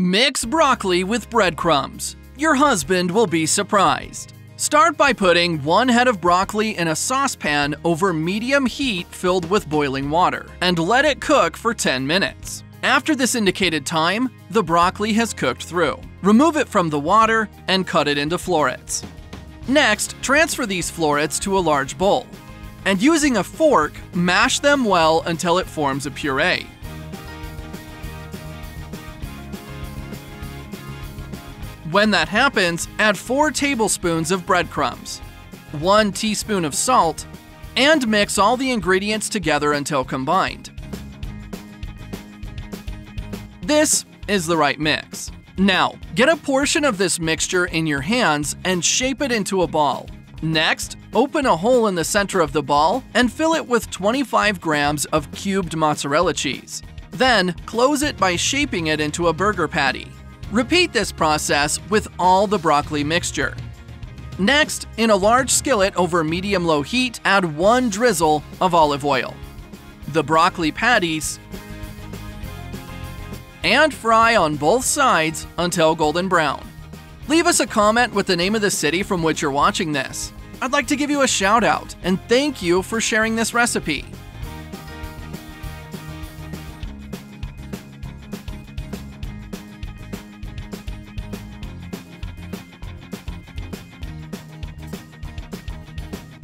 Mix broccoli with breadcrumbs. Your husband will be surprised. Start by putting one head of broccoli in a saucepan over medium heat filled with boiling water and let it cook for 10 minutes. After this indicated time, the broccoli has cooked through. Remove it from the water and cut it into florets. Next, transfer these florets to a large bowl. And using a fork, mash them well until it forms a puree. When that happens, add 4 tablespoons of breadcrumbs, 1 teaspoon of salt, and mix all the ingredients together until combined. This is the right mix. Now, get a portion of this mixture in your hands and shape it into a ball. Next, open a hole in the center of the ball and fill it with 25 grams of cubed mozzarella cheese. Then, close it by shaping it into a burger patty. Repeat this process with all the broccoli mixture. Next, in a large skillet over medium-low heat, add one drizzle of olive oil. The broccoli patties and fry on both sides until golden brown. Leave us a comment with the name of the city from which you're watching this. I'd like to give you a shout out and thank you for sharing this recipe.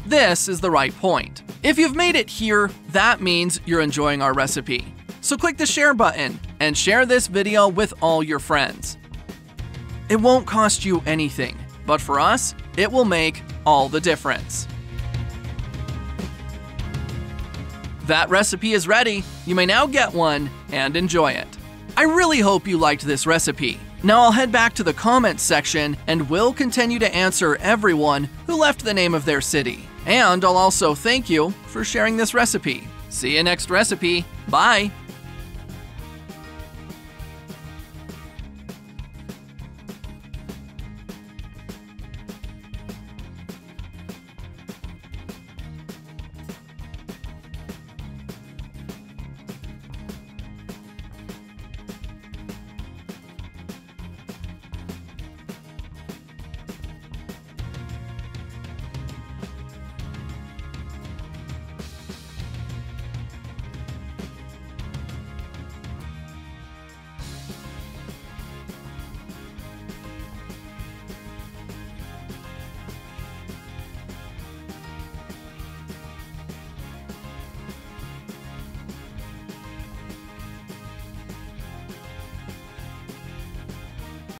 This is the right point. If you've made it here, that means you're enjoying our recipe. So click the share button and share this video with all your friends. It won't cost you anything, but for us, it will make all the difference. That recipe is ready. You may now get one and enjoy it. I really hope you liked this recipe. Now I'll head back to the comments section and will continue to answer everyone who left the name of their city. And I'll also thank you for sharing this recipe. See you next recipe. Bye!